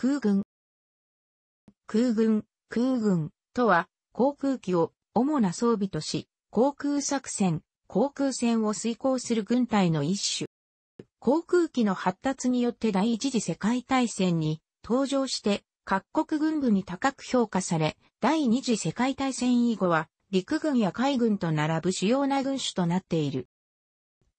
空軍。空軍、空軍とは、航空機を主な装備とし、航空作戦、航空戦を遂行する軍隊の一種。航空機の発達によって第一次世界大戦に登場して各国軍部に高く評価され、第二次世界大戦以後は陸軍や海軍と並ぶ主要な軍種となっている。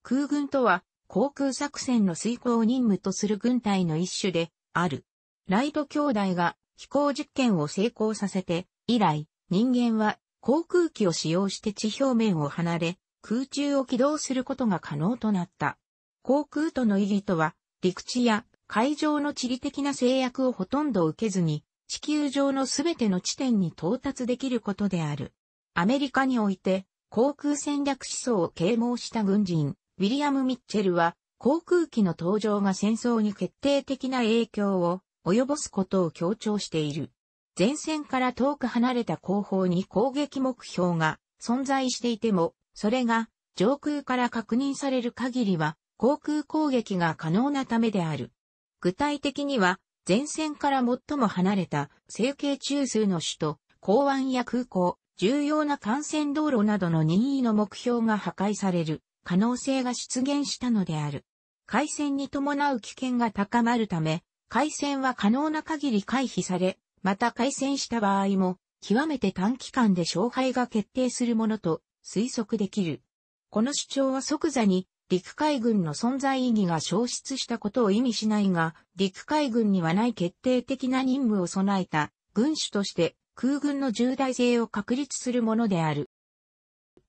空軍とは航空作戦の遂行任務とする軍隊の一種である。ライト兄弟が飛行実験を成功させて以来、人間は航空機を使用して地表面を離れ、空中を起動することが可能となった。航空との意義とは、陸地や海上の地理的な制約をほとんど受けずに、地球上のすべての地点に到達できることである。アメリカにおいて、航空戦略思想を啓蒙した軍人、ウィリアム・ミッチェルは、航空機の登場が戦争に決定的な影響を及ぼすことを強調している。前線から遠く離れた後方に攻撃目標が存在していても、それが上空から確認される限りは航空攻撃が可能なためである。具体的には、前線から最も離れた成形中枢の首都、港湾や空港、重要な幹線道路などの任意の目標が破壊される可能性が出現したのである。海戦に伴う危険が高まるため、海戦は可能な限り回避され、また開戦した場合も、極めて短期間で勝敗が決定するものと推測できる。この主張は即座に陸海軍の存在意義が消失したことを意味しないが、陸海軍にはない決定的な任務を備えた軍種として空軍の重大性を確立するものである。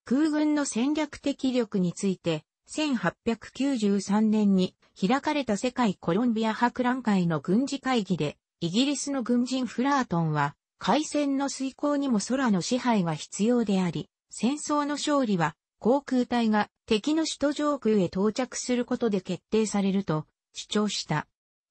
空軍の戦略的力について、1893年に開かれた世界コロンビア博覧会の軍事会議で、イギリスの軍人フラートンは、海戦の遂行にも空の支配が必要であり、戦争の勝利は航空隊が敵の首都上空へ到着することで決定されると主張した。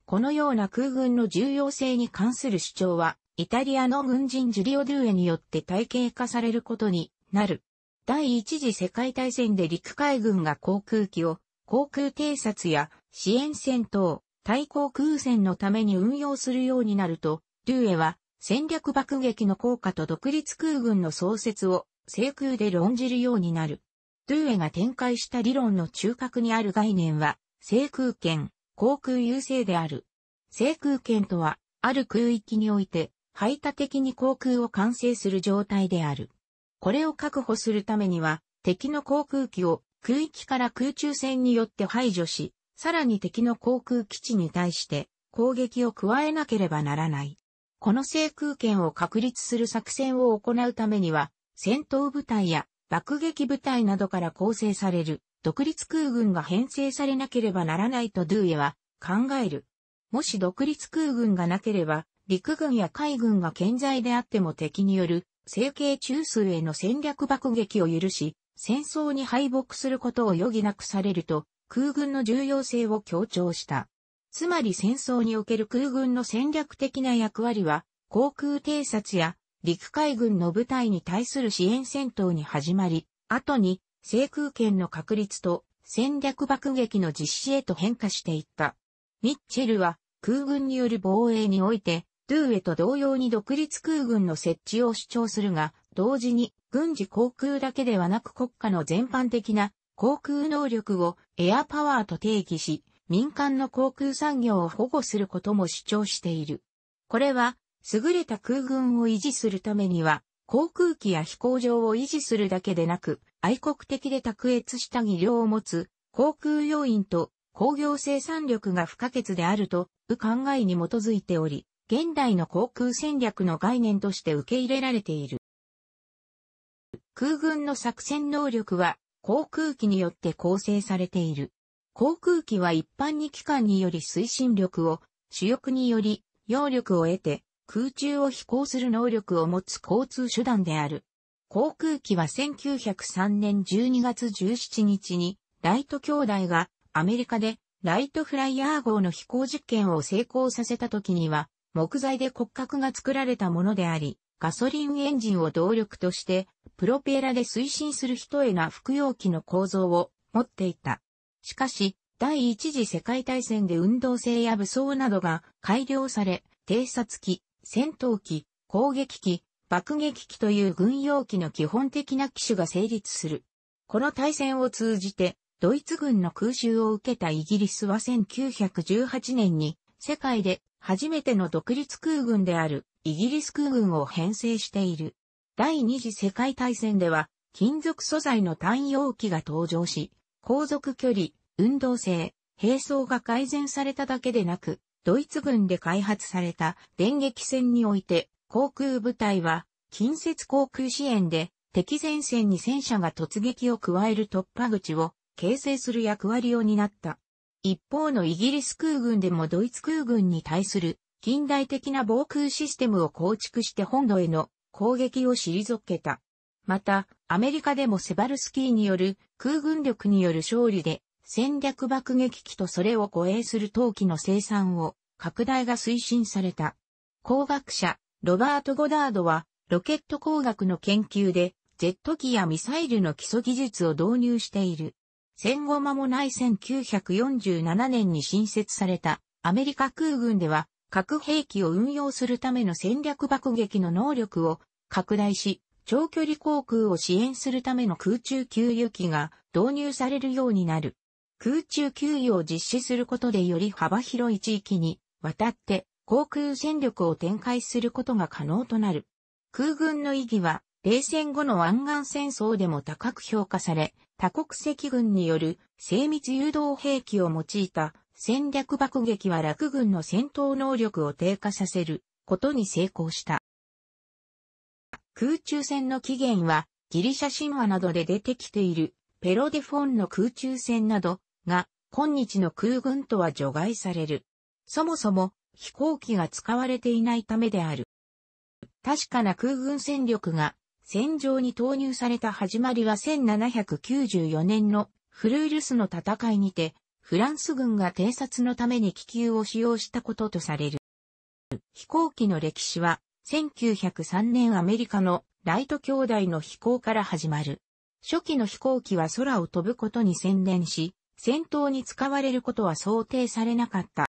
このような空軍の重要性に関する主張は、イタリアの軍人ジュリオ・ドゥエによって体系化されることになる。第一次世界大戦で陸海軍が航空機を航空偵察や支援戦闘、対航空戦のために運用するようになると、デューエは戦略爆撃の効果と独立空軍の創設を制空で論じるようになる。ドゥーエが展開した理論の中核にある概念は、制空権、航空優勢である。制空権とは、ある空域において、排他的に航空を完成する状態である。これを確保するためには、敵の航空機を空域から空中戦によって排除し、さらに敵の航空基地に対して攻撃を加えなければならない。この制空権を確立する作戦を行うためには、戦闘部隊や爆撃部隊などから構成される独立空軍が編成されなければならないとドゥーエは考える。もし独立空軍がなければ、陸軍や海軍が健在であっても敵による成形中枢への戦略爆撃を許し、戦争に敗北することを余儀なくされると、空軍の重要性を強調した。つまり戦争における空軍の戦略的な役割は、航空偵察や陸海軍の部隊に対する支援戦闘に始まり、後に制空権の確立と戦略爆撃の実施へと変化していった。ミッチェルは空軍による防衛において、ドゥーエと同様に独立空軍の設置を主張するが、同時に軍事航空だけではなく国家の全般的な航空能力をエアパワーと定義し、民間の航空産業を保護することも主張している。これは、優れた空軍を維持するためには、航空機や飛行場を維持するだけでなく、愛国的で卓越した技量を持つ航空要員と工業生産力が不可欠であると、う考えに基づいており、現代の航空戦略の概念として受け入れられている。空軍の作戦能力は航空機によって構成されている。航空機は一般に機関により推進力を、主翼により揚力を得て空中を飛行する能力を持つ交通手段である。航空機は1903年12月17日にライト兄弟がアメリカでライトフライヤー号の飛行実験を成功させた時には木材で骨格が作られたものであり、ガソリンエンジンを動力として、プロペラで推進する一重な服用機の構造を持っていた。しかし、第一次世界大戦で運動性や武装などが改良され、偵察機、戦闘機、攻撃機、爆撃機という軍用機の基本的な機種が成立する。この対戦を通じて、ドイツ軍の空襲を受けたイギリスは1918年に世界で初めての独立空軍であるイギリス空軍を編成している。第二次世界大戦では金属素材の単葉機が登場し、航続距離、運動性、並走が改善されただけでなく、ドイツ軍で開発された電撃戦において、航空部隊は近接航空支援で敵前線に戦車が突撃を加える突破口を形成する役割を担った。一方のイギリス空軍でもドイツ空軍に対する近代的な防空システムを構築して本土への攻撃を退けた。また、アメリカでもセバルスキーによる空軍力による勝利で戦略爆撃機とそれを護衛する陶器の生産を拡大が推進された。工学者、ロバート・ゴダードはロケット工学の研究でジェット機やミサイルの基礎技術を導入している。戦後間もない1947年に新設されたアメリカ空軍では核兵器を運用するための戦略爆撃の能力を拡大し、長距離航空を支援するための空中給油機が導入されるようになる。空中給油を実施することでより幅広い地域にわたって航空戦力を展開することが可能となる。空軍の意義は冷戦後の湾岸戦争でも高く評価され、多国籍軍による精密誘導兵器を用いた戦略爆撃は楽軍の戦闘能力を低下させることに成功した。空中戦の起源はギリシャ神話などで出てきているペロデフォンの空中戦などが今日の空軍とは除外される。そもそも飛行機が使われていないためである。確かな空軍戦力が戦場に投入された始まりは1794年のフルールスの戦いにて、フランス軍が偵察のために気球を使用したこととされる。飛行機の歴史は、1903年アメリカのライト兄弟の飛行から始まる。初期の飛行機は空を飛ぶことに専念し、戦闘に使われることは想定されなかった。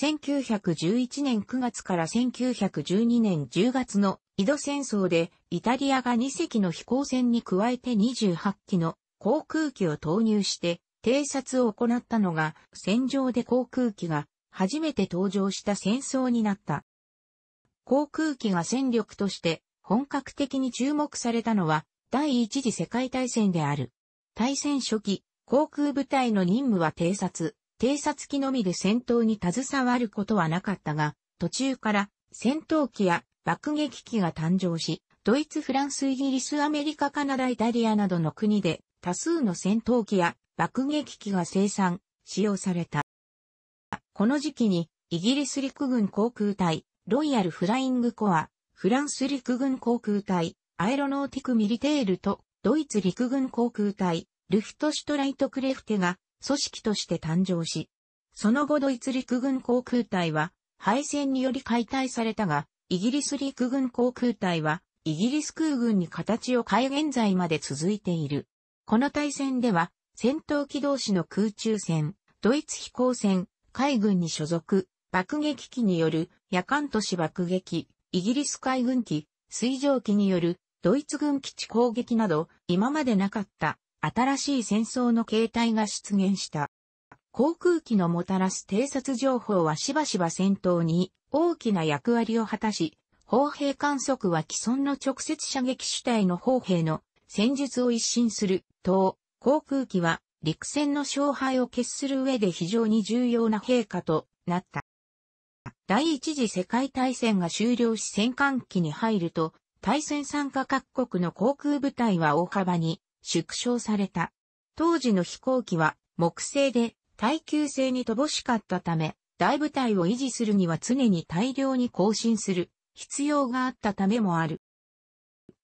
1911年9月から1912年10月の井戸戦争でイタリアが2隻の飛行船に加えて28機の航空機を投入して偵察を行ったのが戦場で航空機が初めて登場した戦争になった。航空機が戦力として本格的に注目されたのは第一次世界大戦である。大戦初期、航空部隊の任務は偵察、偵察機のみで戦闘に携わることはなかったが、途中から戦闘機や爆撃機が誕生し、ドイツ、フランス、イギリス、アメリカ、カナダ、イタリアなどの国で多数の戦闘機や爆撃機が生産、使用された。この時期にイギリス陸軍航空隊、ロイヤルフライングコア、フランス陸軍航空隊、アエロノーティクミリテールとドイツ陸軍航空隊、ルフトシュトライトクレフテが組織として誕生し、その後ドイツ陸軍航空隊は敗戦により解体されたが、イギリス陸軍航空隊は、イギリス空軍に形を変え現在まで続いている。この対戦では、戦闘機同士の空中戦、ドイツ飛行船、海軍に所属、爆撃機による夜間都市爆撃、イギリス海軍機、水上機によるドイツ軍基地攻撃など、今までなかった新しい戦争の形態が出現した。航空機のもたらす偵察情報はしばしば戦闘に大きな役割を果たし、砲兵観測は既存の直接射撃主体の砲兵の戦術を一新すると、航空機は陸戦の勝敗を決する上で非常に重要な陛下となった。第一次世界大戦が終了し戦艦機に入ると、対戦参加各国の航空部隊は大幅に縮小された。当時の飛行機は木製で耐久性に乏しかったため、大部隊を維持するには常に大量に更新する必要があったためもある。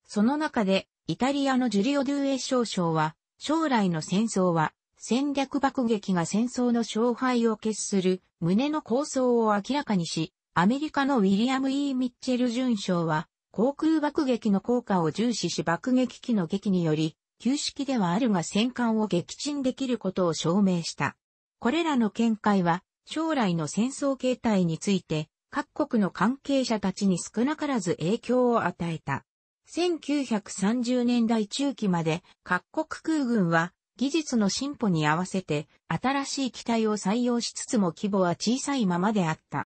その中で、イタリアのジュリオ・ドゥエ少将は、将来の戦争は戦略爆撃が戦争の勝敗を決する旨の構想を明らかにし、アメリカのウィリアム・イー・ミッチェル准将は、航空爆撃の効果を重視し爆撃機の撃により、旧式ではあるが戦艦を撃沈できることを証明した。これらの見解は、将来の戦争形態について、各国の関係者たちに少なからず影響を与えた。1930年代中期まで各国空軍は技術の進歩に合わせて新しい機体を採用しつつも規模は小さいままであった。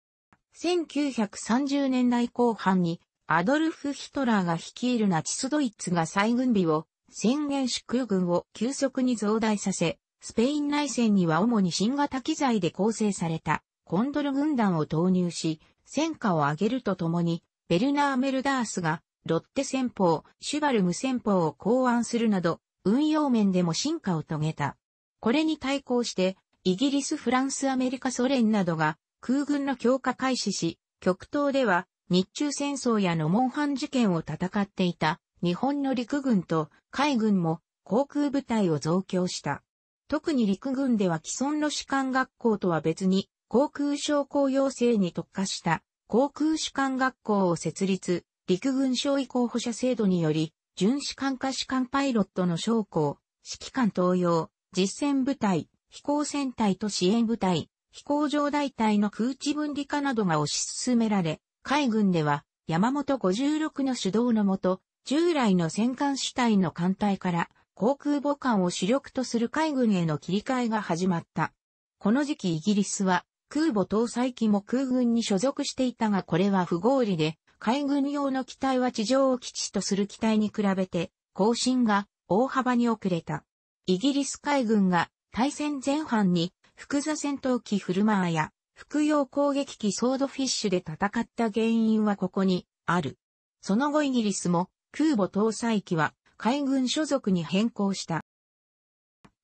1930年代後半にアドルフ・ヒトラーが率いるナチスドイツが再軍備を宣言し空軍を急速に増大させ、スペイン内戦には主に新型機材で構成されたコンドル軍団を投入し、戦果を上げるとともに、ベルナー・メルダースがロッテ戦法、シュバルム戦法を考案するなど、運用面でも進化を遂げた。これに対抗して、イギリス、フランス、アメリカ、ソ連などが空軍の強化開始し、極東では日中戦争やノモンハン事件を戦っていた日本の陸軍と海軍も航空部隊を増強した。特に陸軍では既存の士官学校とは別に航空将校養成に特化した航空士官学校を設立、陸軍将尉候補者制度により準士官下士官パイロットの将校、指揮官登用、実戦部隊、飛行戦隊と支援部隊、飛行場大隊の空地分離化などが推し進められ、海軍では山本56の主導のもと、従来の戦艦主体の艦隊から航空母艦を主力とする海軍への切り替えが始まった。この時期イギリスは空母搭載機も空軍に所属していたがこれは不合理で海軍用の機体は地上を基地とする機体に比べて、更新が大幅に遅れた。イギリス海軍が対戦前半に複座戦闘機フルマーや服用攻撃機ソードフィッシュで戦った原因はここにある。その後イギリスも空母搭載機は海軍所属に変更した。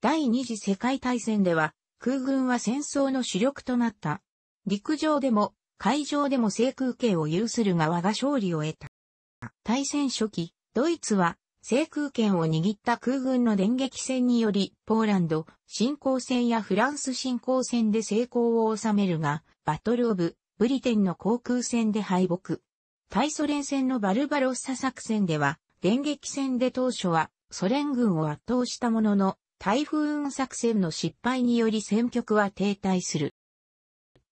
第二次世界大戦では空軍は戦争の主力となった。陸上でも海上でも制空権を有する側が勝利を得た。対戦初期、ドイツは制空権を握った空軍の電撃戦により、ポーランド、侵攻戦やフランス侵攻戦で成功を収めるが、バトルオブ、ブリテンの航空戦で敗北。対ソ連戦のバルバロッサ作戦では、電撃戦で当初はソ連軍を圧倒したものの、台風雲作戦の失敗により戦局は停滞する。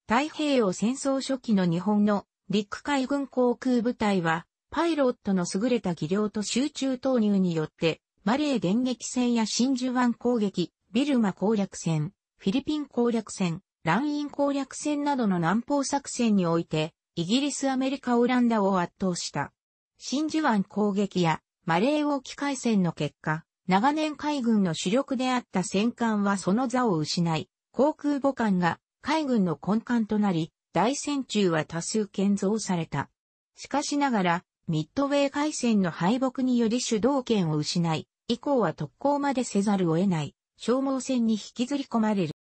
太平洋戦争初期の日本の陸海軍航空部隊は、パイロットの優れた技量と集中投入によって、マレー電撃戦や真珠湾攻撃、ビルマ攻略戦、フィリピン攻略戦、ランイン攻略戦などの南方作戦において、イギリス、アメリカ、オランダを圧倒した。真珠湾攻撃やマレー沖海戦の結果、長年海軍の主力であった戦艦はその座を失い、航空母艦が海軍の根幹となり、大戦中は多数建造された。しかしながら、ミッドウェー海戦の敗北により主導権を失い、以降は特攻までせざるを得ない、消耗戦に引きずり込まれる。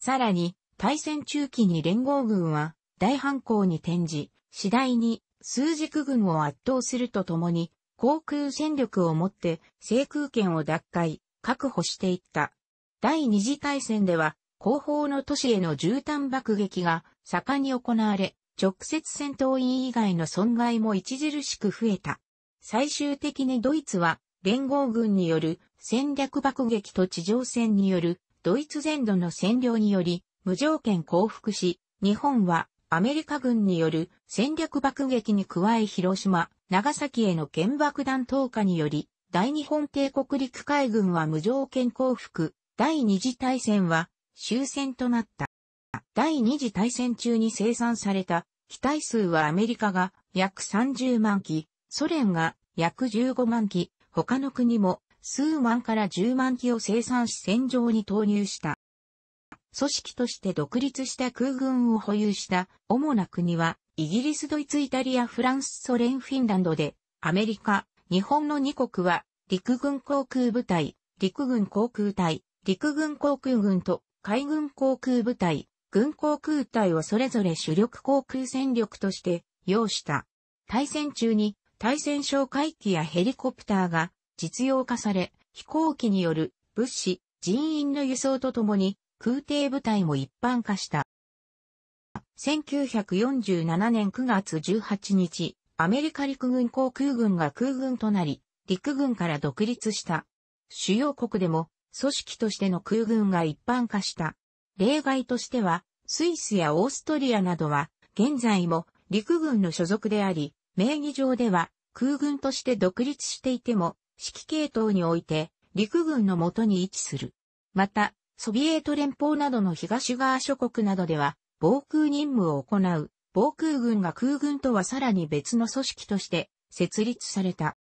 さらに、対戦中期に連合軍は大反攻に転じ、次第に数軸軍を圧倒するとともに、航空戦力をもって制空権を奪回、確保していった。第二次大戦では後方の都市への絨毯爆撃が盛んに行われ、直接戦闘員以外の損害も著しく増えた。最終的にドイツは連合軍による戦略爆撃と地上戦によるドイツ全土の占領により無条件降伏し、日本はアメリカ軍による戦略爆撃に加え広島、長崎への原爆弾投下により、大日本帝国陸海軍は無条件降伏、第二次大戦は終戦となった。第二次大戦中に生産された機体数はアメリカが約30万機、ソ連が約15万機、他の国も数万から10万機を生産し戦場に投入した。組織として独立した空軍を保有した主な国は、イギリス、ドイツ、イタリア、フランス、ソ連、フィンランドで、アメリカ、日本の2国は、陸軍航空部隊、陸軍航空隊、陸軍航空軍と海軍航空部隊、軍航空隊をそれぞれ主力航空戦力として要した。対戦中に対戦哨戒機やヘリコプターが実用化され、飛行機による物資、人員の輸送とともに空挺部隊も一般化した。1947年9月18日、アメリカ陸軍航空軍が空軍となり、陸軍から独立した。主要国でも組織としての空軍が一般化した。例外としては、スイスやオーストリアなどは、現在も陸軍の所属であり、名義上では空軍として独立していても、指揮系統において陸軍のもとに位置する。また、ソビエト連邦などの東側諸国などでは、防空任務を行う、防空軍が空軍とはさらに別の組織として設立された。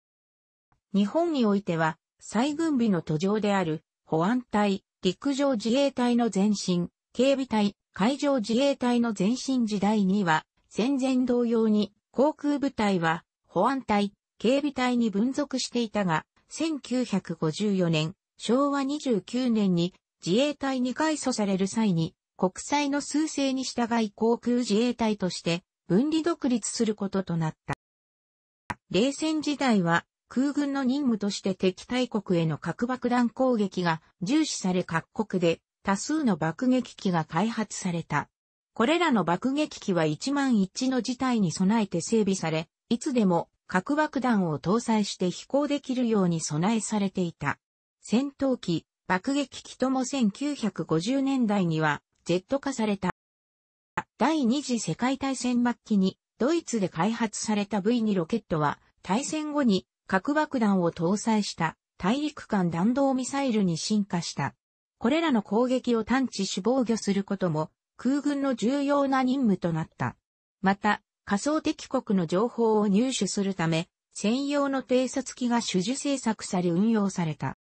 日本においては、再軍備の途上である保安隊、陸上自衛隊の前身、警備隊、海上自衛隊の前身時代には、戦前同様に航空部隊は保安隊、警備隊に分属していたが、1954年、昭和29年に自衛隊に改組される際に、国際の数勢に従い航空自衛隊として分離独立することとなった。冷戦時代は空軍の任務として敵対国への核爆弾攻撃が重視され各国で多数の爆撃機が開発された。これらの爆撃機は一万一の事態に備えて整備され、いつでも核爆弾を搭載して飛行できるように備えされていた。戦闘機、爆撃機とも1950年代にはジェット化された。第二次世界大戦末期にドイツで開発された V2 ロケットは大戦後に核爆弾を搭載した大陸間弾道ミサイルに進化した。これらの攻撃を探知し防御することも空軍の重要な任務となった。また、仮想敵国の情報を入手するため、専用の偵察機が種々製作され運用された。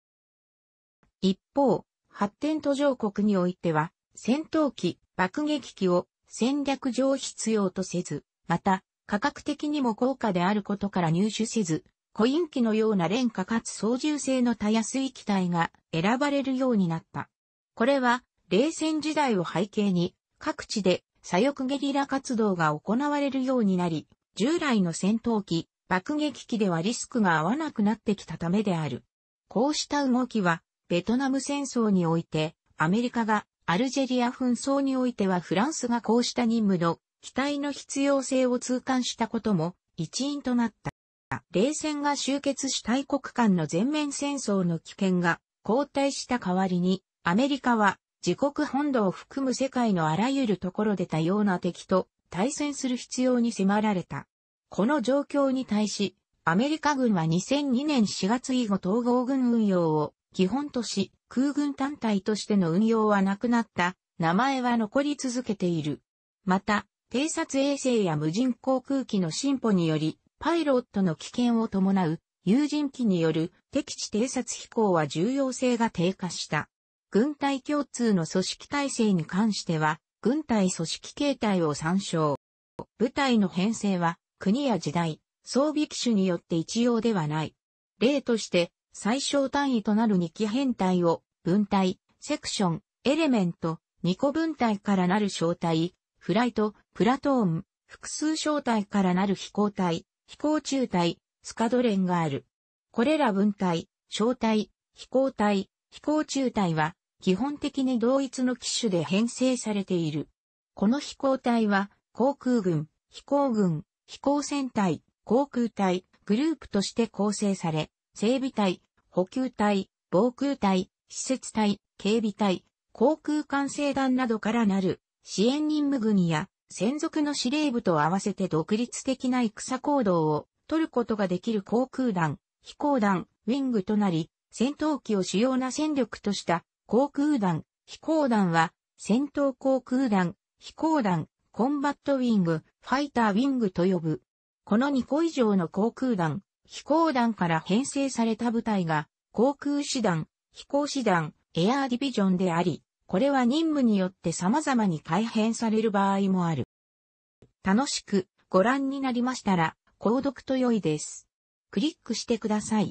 一方、発展途上国においては、戦闘機、爆撃機を戦略上必要とせず、また、価格的にも高価であることから入手せず、コイン機のような廉価かつ操縦性のたやすい機体が選ばれるようになった。これは、冷戦時代を背景に、各地で左翼ゲリラ活動が行われるようになり、従来の戦闘機、爆撃機ではリスクが合わなくなってきたためである。こうした動きは、ベトナム戦争において、アメリカが、アルジェリア紛争においてはフランスがこうした任務の機体の必要性を痛感したことも一因となった。冷戦が終結し大国間の全面戦争の危険が後退した代わりに、アメリカは自国本土を含む世界のあらゆるところで多様な敵と対戦する必要に迫られた。この状況に対し、アメリカ軍は2002年4月以後統合軍運用を基本とし、空軍単体としての運用はなくなった、名前は残り続けている。また、偵察衛星や無人航空機の進歩により、パイロットの危険を伴う有人機による敵地偵察飛行は重要性が低下した。軍隊共通の組織体制に関しては、軍隊組織形態を参照。部隊の編成は、国や時代、装備機種によって一様ではない。例として、最小単位となる2機編隊を、分隊、セクション、エレメント、2個分隊からなる小隊、フライト、プラトーン、複数小隊からなる飛行隊、飛行中隊、スカドレンがある。これら分隊、小隊、飛行隊、飛行中隊は、基本的に同一の機種で編成されている。この飛行隊は、航空軍、飛行軍、飛行戦隊、航空隊、グループとして構成され、整備隊、補給隊、防空隊、施設隊、警備隊、航空管制団などからなる支援任務軍や専属の司令部と合わせて独立的な戦行動を取ることができる航空団、飛行団、ウィングとなり、戦闘機を主要な戦力とした航空団、飛行団は、戦闘航空団、飛行団、コンバットウィング、ファイターウィングと呼ぶ。この2個以上の航空団、飛行団から編成された部隊が、航空師団、飛行師団、エアーディビジョンであり、これは任務によって様々に改変される場合もある。楽しくご覧になりましたら、購読と良いです。クリックしてください。